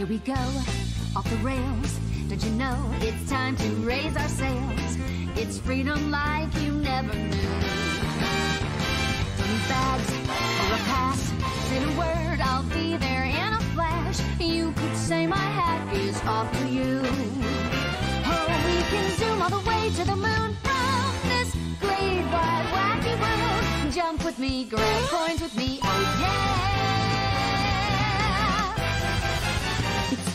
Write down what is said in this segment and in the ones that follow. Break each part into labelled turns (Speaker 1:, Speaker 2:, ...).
Speaker 1: Here we go, off the rails. Don't you know it's time to raise our sails? It's freedom like you never knew. Don't need bags or a pass. Say the word, I'll be there in a flash. You could say my hat is off to you. Oh, we can zoom all the way to the moon from this great wide wacky world. Jump with me, grab coins with me, oh yeah.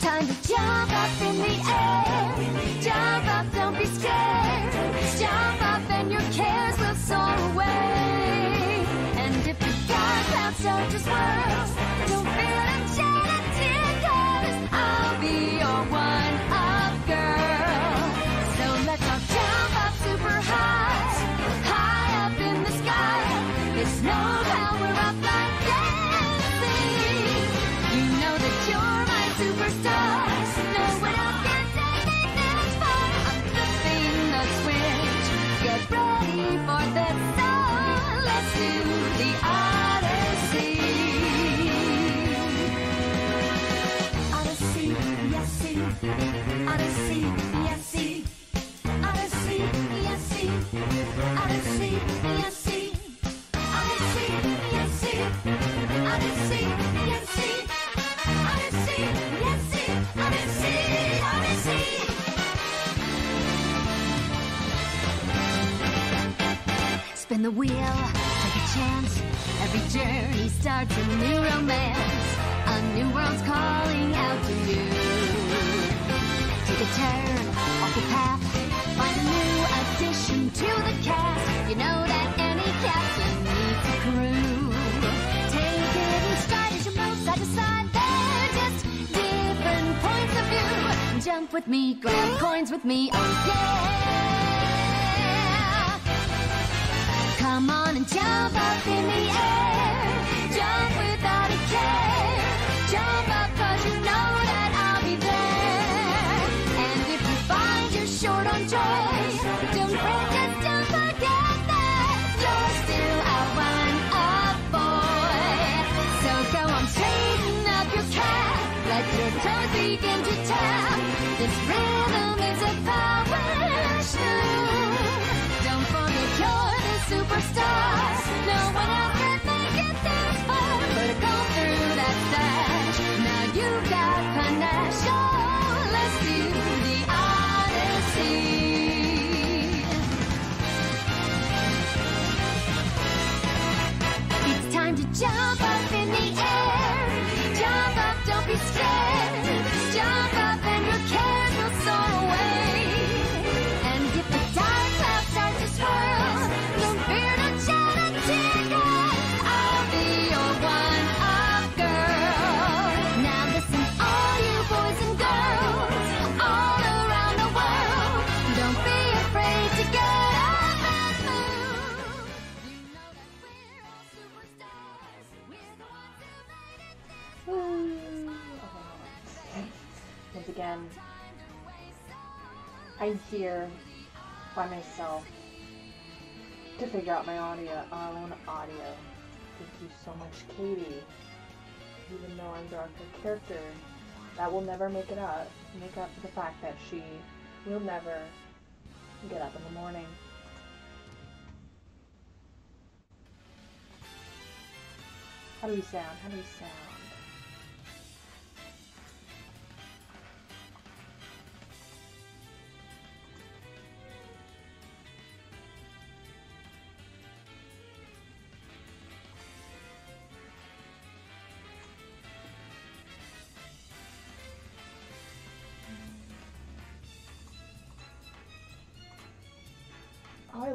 Speaker 1: Time to jump up in the air. Jump up, don't be scared. Jump up and your cares will soar away. And if the dark clouds start to swirl, the wheel, take a chance. Every journey starts a new romance. A new world's calling out to you. Take a turn off the path. Find a new addition to the cast. You know that any captain needs a crew. Take it in stride as you move side to side. They're just different points of view. Jump with me, grab coins with me, oh yeah. Come on and jump up in the air. Jump without a care. Jump up cause you know that I'll be there. And if you find you're short on joy, superstar. No one else
Speaker 2: I'm here by myself to figure out my audio, own audio. Thank you so much, Katie. Even though I'm director character, that will never make it up. Make up for the fact that she will never get up in the morning. How do we sound? How do we sound?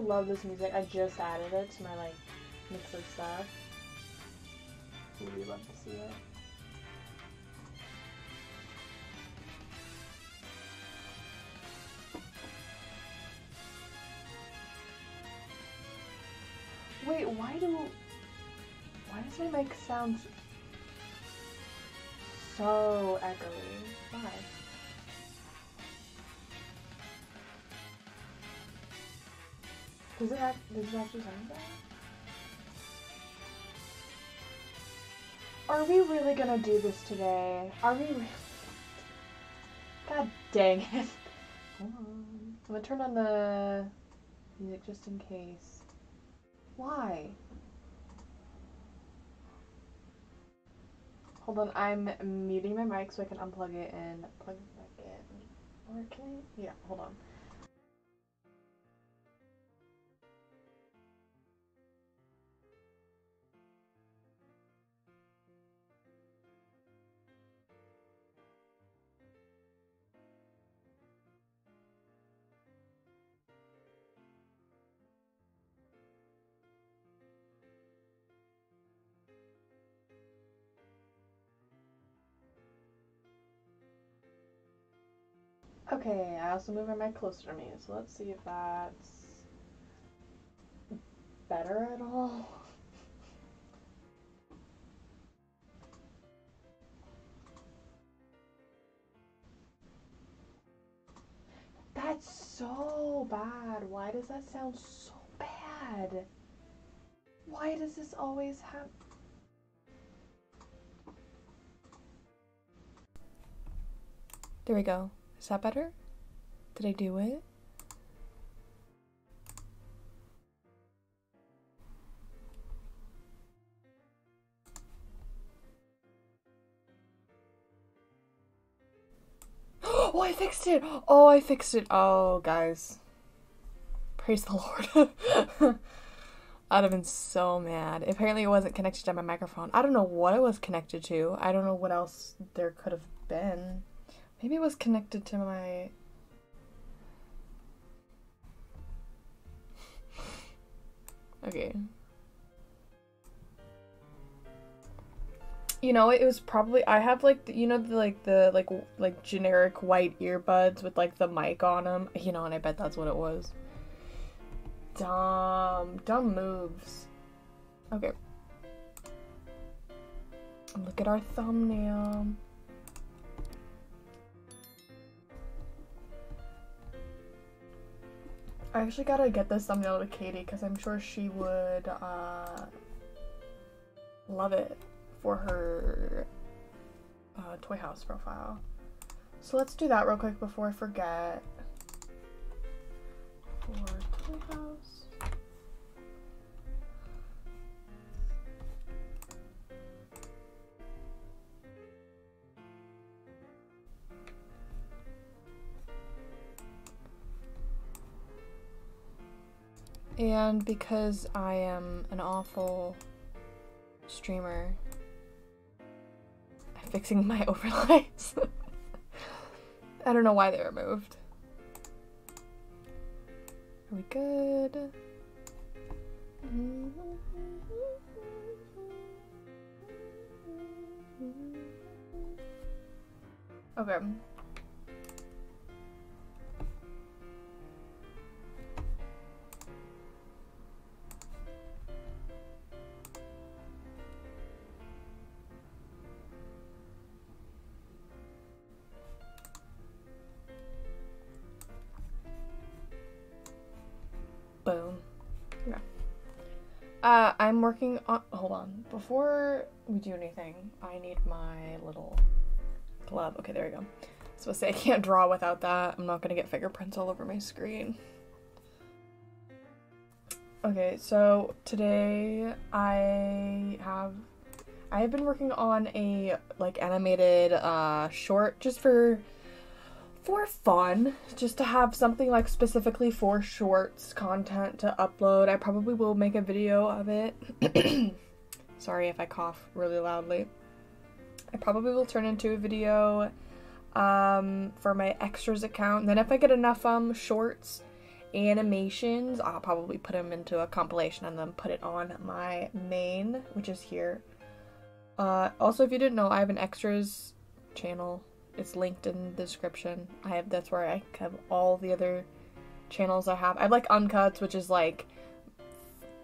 Speaker 2: Love this music. I just added it to my like mix of stuff. Really love to see it. Wait, why do why does my mic sound so echoey? Why? Does it have, does it actually sound bad? Are we really gonna do this today? Are we? Re-
Speaker 3: God dang it. I'm gonna turn on the music just in case. Why? Hold on, I'm muting my mic so I can unplug it and plug it back in. Or can I? Yeah, hold on. Okay, I also moved my mic closer to me, so let's see if that's better at all. That's so bad. Why does that sound so bad? Why does this always happen? There we go. Is that better? Did I do it? Oh, I fixed it! Oh, I fixed it. Oh, guys. Praise the Lord. I'd have been so mad. Apparently, it wasn't connected to my microphone. I don't know what it was connected to. I don't know what else there could have been. Maybe it was connected to my. Okay. You know, it was probably I have like the, you know the like the like like generic white earbuds with like the mic on them. You know, and I bet that's what it was. Dumb, dumb moves. Okay. Look at our thumbnail. I actually gotta get this thumbnail to Katie because I'm sure she would uh, love it for her uh, Toyhouse profile. So let's do that real quick before I forget. For Toy House. And because I am an awful streamer, I'm fixing my overlays. I don't know why they were moved. Are we good? Okay. Uh, I'm working on. Hold on. Before we do anything, I need my little glove. Okay, there we go. I was supposed to say I can't draw without that. I'm not gonna get fingerprints all over my screen. Okay, so today I have I have been working on a like animated uh short just for for fun, just to have something like specifically for shorts content to upload. I probably will make a video of it. Sorry if I cough really loudly. I probably will turn into a video um, for my extras account. then if I get enough um shorts animations, I'll probably put them into a compilation and then put it on my main, which is here. Uh, also, if you didn't know, I have an extras channel it's linked in the description. I have that's where I have all the other channels I have. I have like uncuts, which is like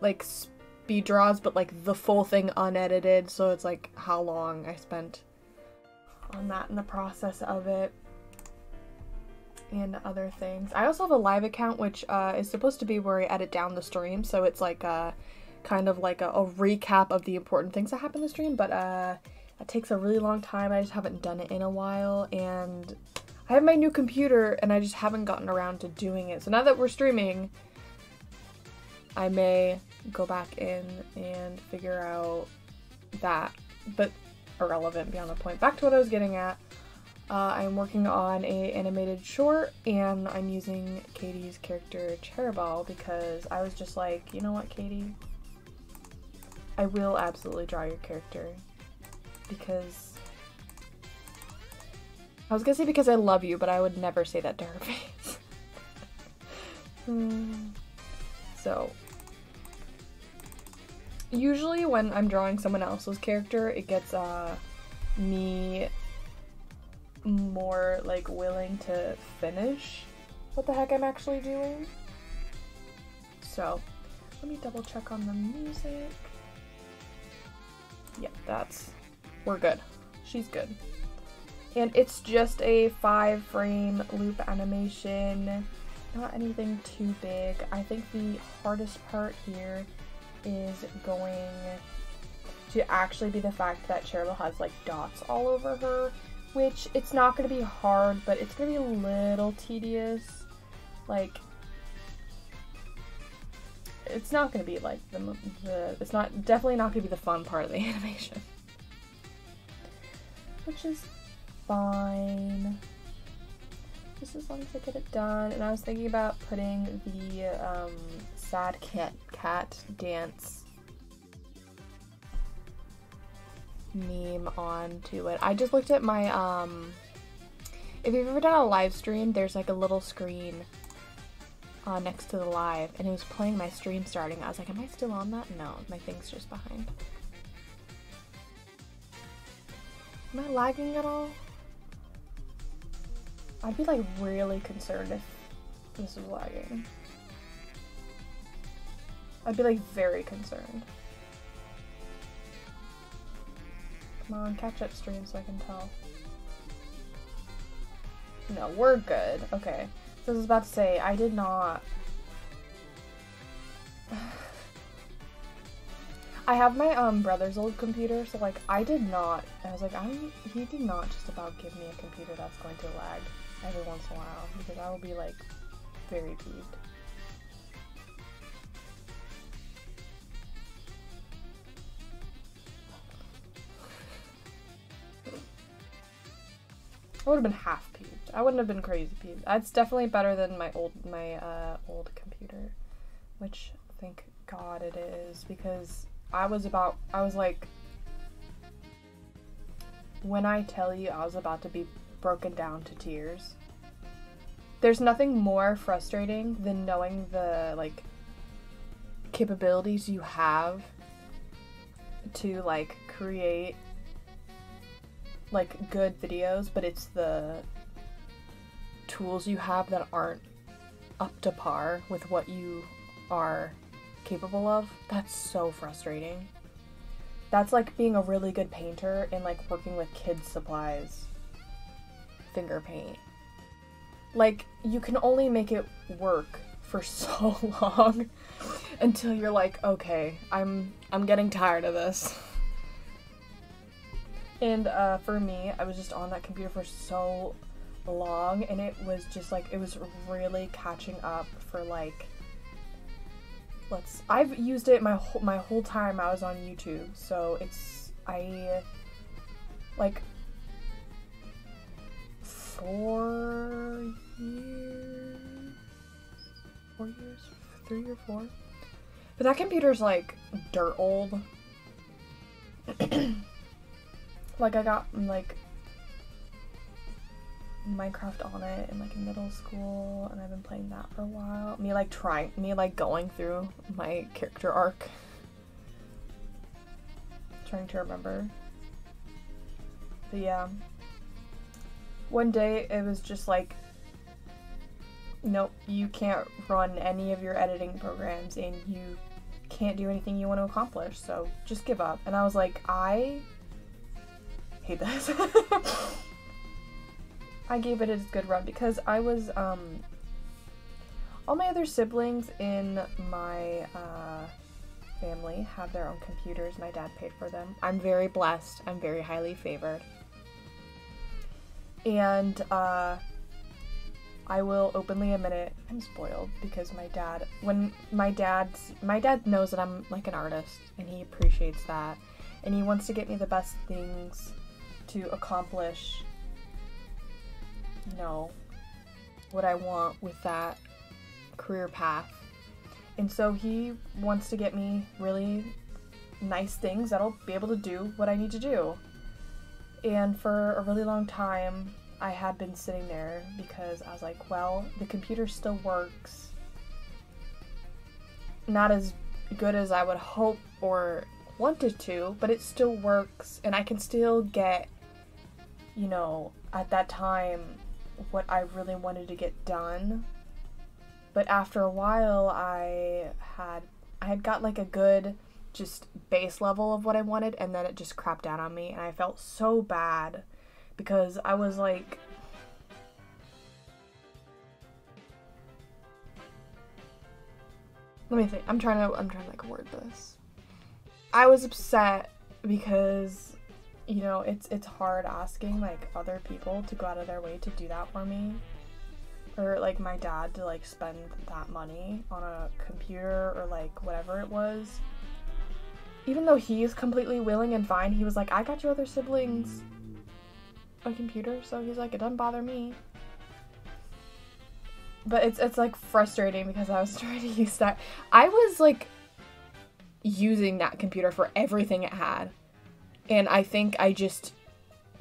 Speaker 3: like speed draws, but like the full thing unedited. So it's like how long I spent on that in the process of it and other things. I also have a live account, which uh, is supposed to be where I edit down the stream. So it's like a kind of like a, a recap of the important things that happen in the stream, but uh it takes a really long time. I just haven't done it in a while and I have my new computer and I just haven't gotten around to doing it. So now that we're streaming, I may go back in and figure out that. But irrelevant beyond the point. Back to what I was getting at. Uh, I'm working on a animated short and I'm using Katie's character Cheribelle because I was just like, you know what, Katie? I will absolutely draw your character because I was gonna say because I love you, but I would never say that to her face. Hmm. So usually when I'm drawing someone else's character, it gets uh me more like willing to finish what the heck I'm actually doing. So let me double check on the music. Yeah, that's we're good. She's good. And it's just a five frame loop animation. Not anything too big. I think the hardest part here is going to actually be the fact that Cheribelle has like dots all over her, which it's not going to be hard, but it's going to be a little tedious. Like, it's not going to be like the, the, it's not, definitely not going to be the fun part of the animation. Which is fine. Just as long as I get it done. And I was thinking about putting the um, sad cat cat dance meme onto it. I just looked at my um if you've ever done a live stream, there's like a little screen uh, next to the live, and it was playing my stream starting. I was like, am I still on that? No, my thing's just behind. Am I lagging at all? I'd be like really concerned if this is lagging. I'd be like very concerned. Come on, catch up stream so I can tell. No, we're good. Okay. So I was about to say, I did not... I have my um brother's old computer, so like I did not. I was like, I he did not just about give me a computer that's going to lag every once in a while because I will be like very peeved. I would have been half peeved. I wouldn't have been crazy peeved. That's definitely better than my old my uh, old computer, which thank God it is because I was about I was like when I tell you I was about to be broken down to tears. There's nothing more frustrating than knowing the like capabilities you have to like create like good videos, but it's the tools you have that aren't up to par with what you are capable of. That's so frustrating. That's like being a really good painter and like working with kids' supplies. Finger paint. Like you can only make it work for so long until you're like, okay, I'm I'm getting tired of this. And uh, for me, I was just on that computer for so long, and it was just like it was really catching up for like. Let's. I've used it my whole my whole time I was on YouTube, so it's I. Like. Four years. Four years, three or four. But that computer's like dirt old. Like I got like Minecraft on it in like middle school and I've been playing that for a while. Me like trying me like going through my character arc. Trying to remember. But yeah. One day it was just like nope, you can't run any of your editing programs and you can't do anything you want to accomplish, so just give up. And I was like, I hate this. I gave it a good run because I was, um, all my other siblings in my uh, family have their own computers. My dad paid for them. I'm very blessed. I'm very highly favored. And uh, I will openly admit it. I'm spoiled because my dad, when my dad, my dad knows that I'm like an artist and he appreciates that. And he wants to get me the best things to accomplish, know, what I want with that career path. And so he wants to get me really nice things that'll be able to do what I need to do. And for a really long time, I had been sitting there because I was like, well, the computer still works. Not as good as I would hope or wanted to, but it still works and I can still get, you know, at that time what I really wanted to get done. But after a while I had I had got like a good just base level of what I wanted and then it just crapped down on me and I felt so bad because I was like Let me think. I'm trying to I'm trying to like word this. I was upset because you know, it's it's hard asking like other people to go out of their way to do that for me. Or like my dad to like spend that money on a computer or like whatever it was. Even though he's completely willing and fine, he was like, I got your other siblings a computer, so he's like, it doesn't bother me. But it's it's like frustrating because I was trying to use that. I was like using that computer for everything it had. And I think I just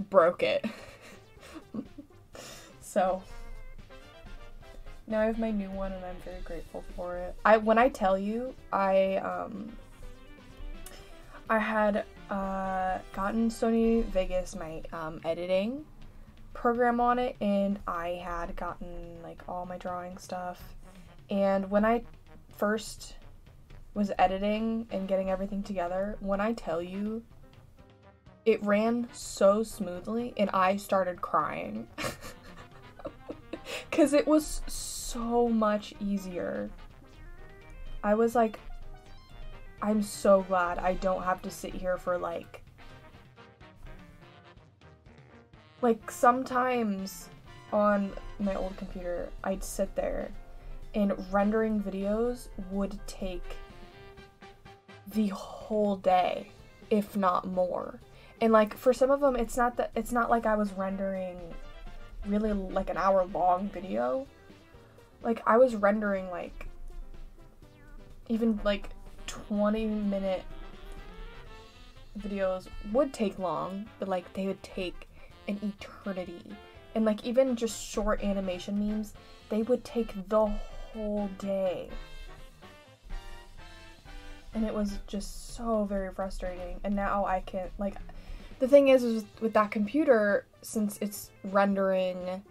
Speaker 3: broke it. so now I have my new one and I'm very grateful for it. I when I tell you, I um I had uh, gotten Sony Vegas my um, editing program on it, and I had gotten like all my drawing stuff. And when I first was editing and getting everything together, when I tell you, it ran so smoothly, and I started crying. Because it was so much easier. I was like, I'm so glad I don't have to sit here for like like sometimes on my old computer I'd sit there and rendering videos would take the whole day if not more. And like for some of them it's not that it's not like I was rendering really like an hour long video. Like I was rendering like even like 20 minute videos would take long, but like they would take an eternity. And like even just short animation memes, they would take the whole day. And it was just so very frustrating. And now I can like the thing is, is with that computer, since it's rendering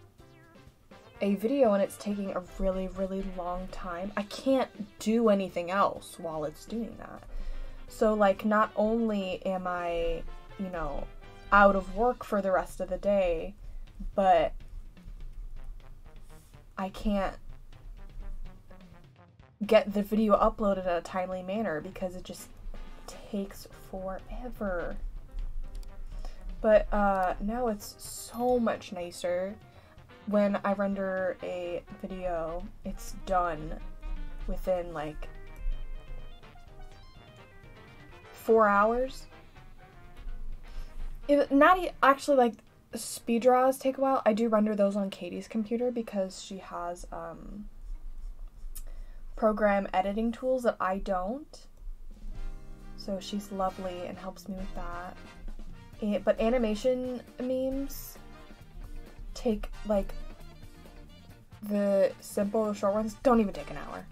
Speaker 3: a video and it's taking a really, really long time, I can't do anything else while it's doing that. So, like, not only am I, you know, out of work for the rest of the day, but I can't get the video uploaded in a timely manner because it just takes forever. But uh, now it's so much nicer when I render a video, it's done within like four hours. It, not actually like speed draws take a while. I do render those on Katie's computer because she has um, program editing tools that I don't. So she's lovely and helps me with that. But animation memes take like the simple short ones don't even take an hour.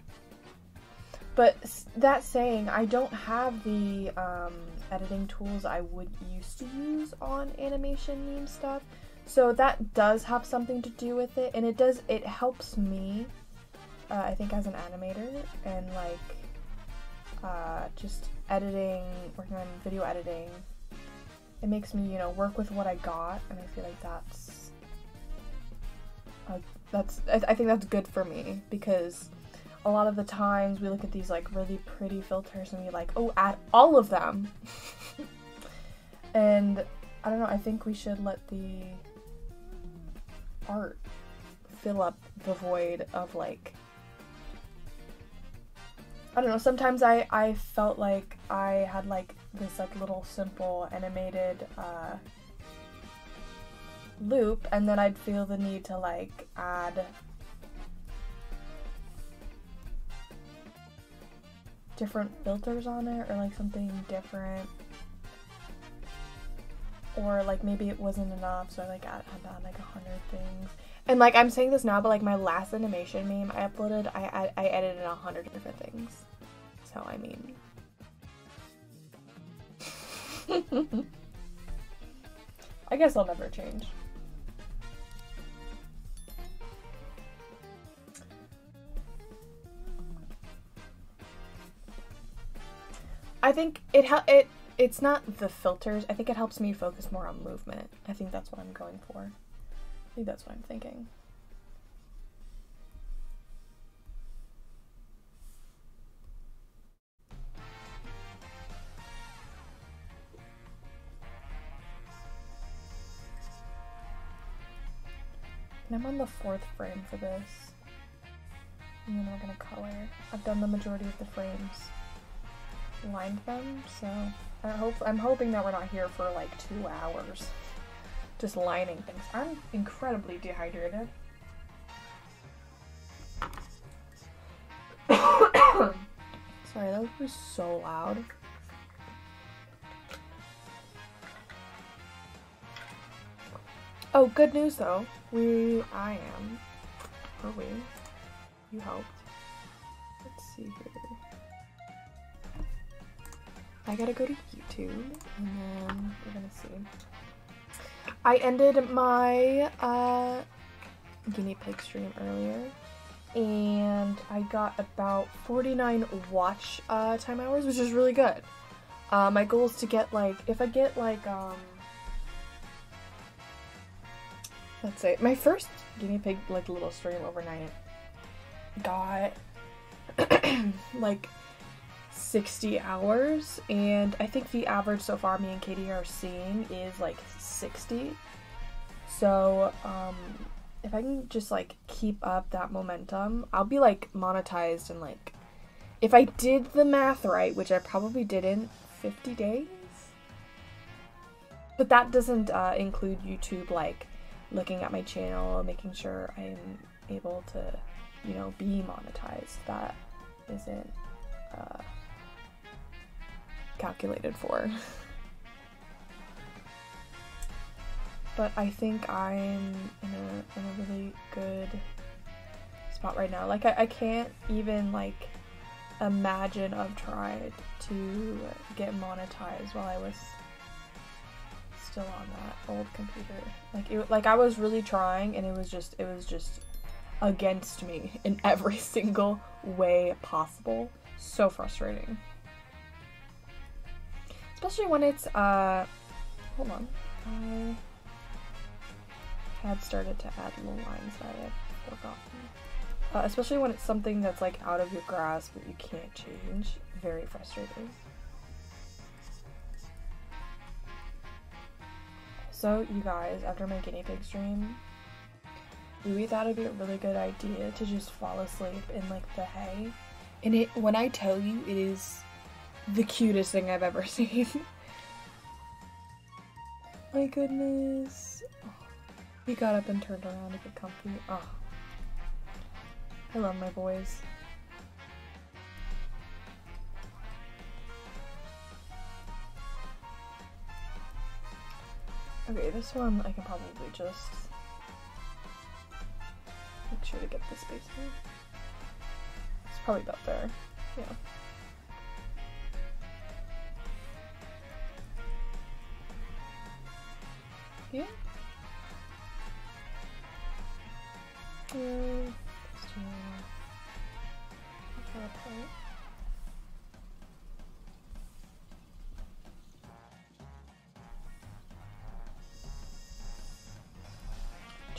Speaker 3: But that saying, I don't have the um, editing tools I would used to use on animation meme stuff. So that does have something to do with it, and it does it helps me, uh, I think, as an animator and like uh, just editing, working on video editing. It makes me, you know, work with what I got, and I feel like that's that's I, I think that's good for me because a lot of the times we look at these like really pretty filters and we like, oh, add all of them. and I don't know, I think we should let the art fill up the void of like I don't know, sometimes I I felt like I had like this like little simple animated uh loop and then I'd feel the need to like add different filters on it or like something different. Or like maybe it wasn't enough so I like add, on like a hundred things. And like I'm saying this now but like my last animation meme I uploaded I I, I edited a hundred different things. So I mean I guess I'll never change I think it it it's not the filters. I think it helps me focus more on movement. I think that's what I'm going for. I think that's what I'm thinking. And I'm on the fourth frame for this. And then we're gonna color. I've done the majority of the frames lined them, so I hope I'm hoping that we're not here for like two hours just lining things. I'm incredibly dehydrated. Sorry, that was so loud. Oh, good news though. We, I am. Are we? You helped. Let's see here. I gotta go to YouTube and then we're gonna see. I ended my uh, guinea pig stream earlier and I got about 49 watch uh, time hours, which is really good. Uh, my goal is to get like, if I get like, um, let's say, my first guinea pig like little stream overnight got like 60 hours and I think the average so far me and Katie are seeing is like 60 so um if I can just like keep up that momentum I'll be like monetized and like if I did the math right which I probably didn't 50 days? But that doesn't uh, include YouTube like looking at my channel making sure I'm able to you know be monetized that isn't uh, calculated for. but I think I'm in a, in a really good spot right now. Like I, I can't even like imagine I've tried to get monetized while I was still on that old computer. Like it like I was really trying and it was just it was just against me in every single way possible. So frustrating. Especially when it's, uh, hold on. I had started to add little lines that I had forgotten. Uh, especially when it's something that's like out of your grasp that you can't change. Very frustrating. So, you guys, after my guinea pig stream, we thought it'd be a really good idea to just fall asleep in like the hay. And it, when I tell you, it is the cutest thing I've ever seen. My goodness. Oh, he got up and turned around to get comfy. Oh. I love my boys. Okay, this one I can probably just make sure to get the space here. It's probably about there. Yeah. Yeah. Uh, just,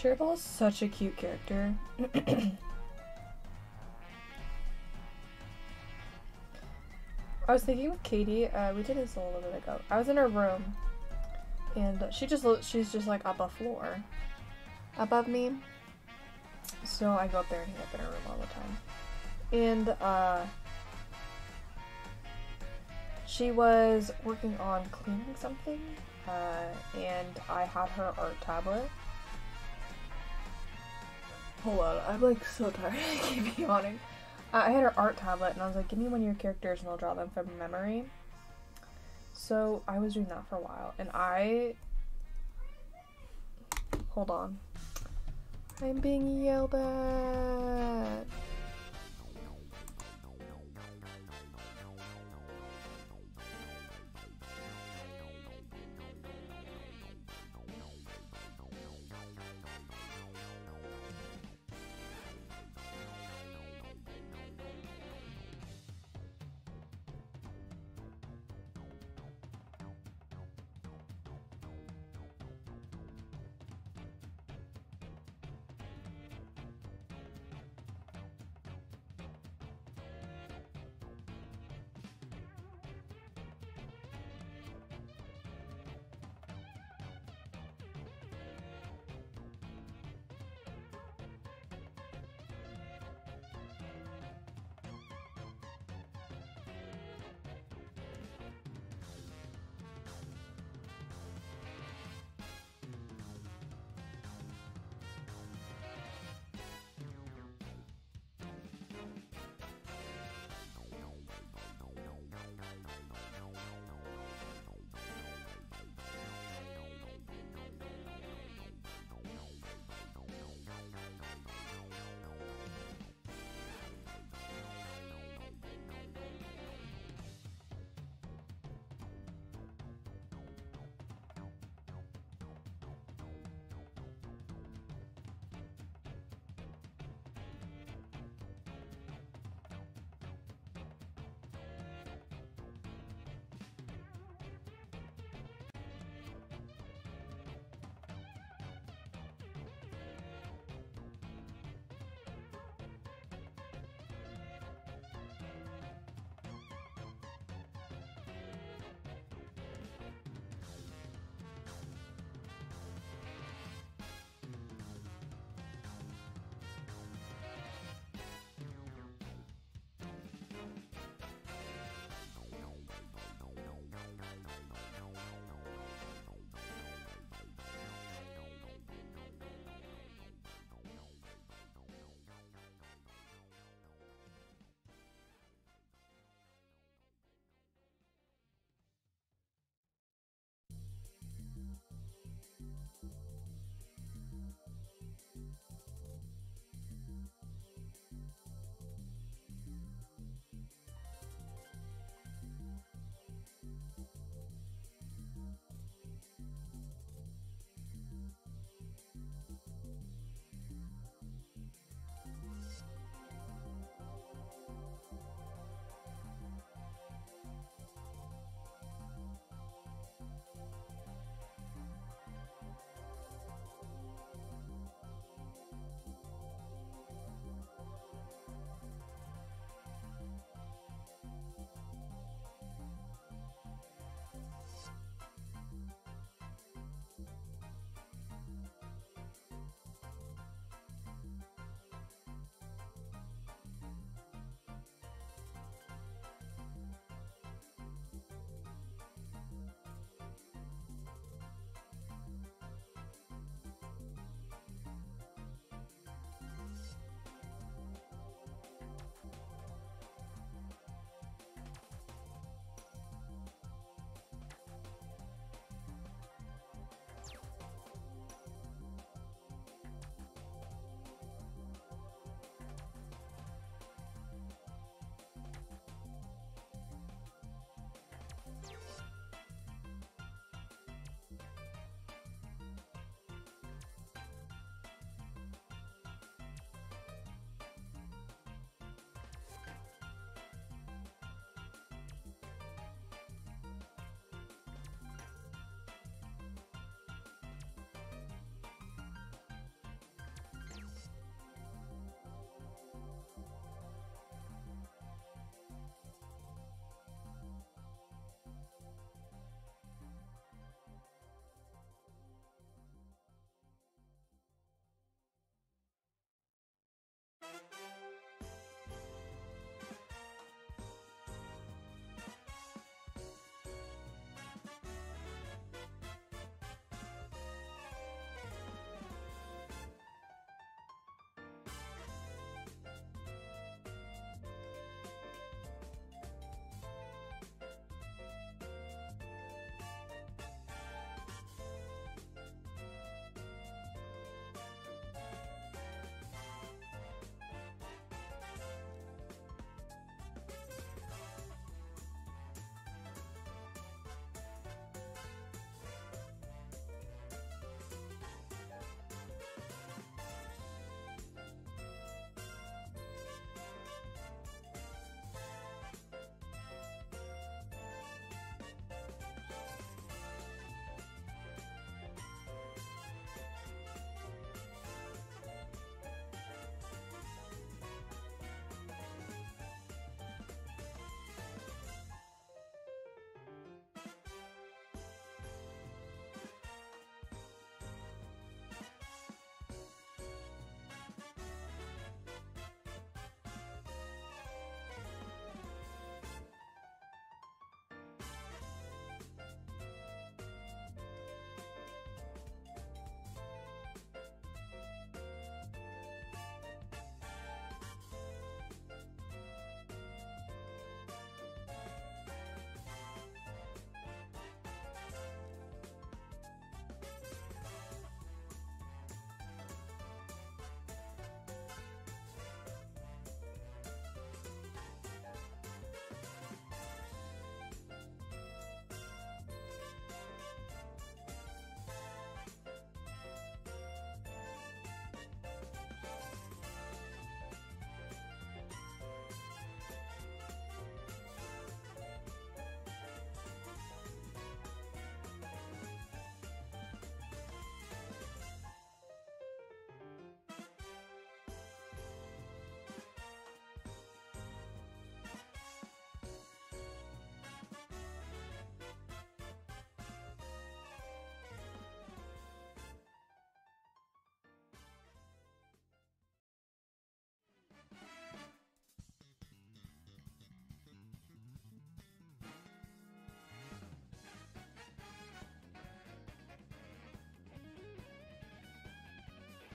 Speaker 3: Cherry is such a cute character. I was thinking with Katie, uh, we did this a little bit ago. I was in her room, and she just she's just like up a floor above me, So I go up there and hang up in her room all the time. And uh she was working on cleaning something, uh, and I had her art tablet. Hold on, I'm like so tired. I keep yawning. Uh, I had her art tablet, and I was like, "Give me one of your characters, and I'll draw them from memory." So I was doing that for a while, and I hold on. I'm being yelled at.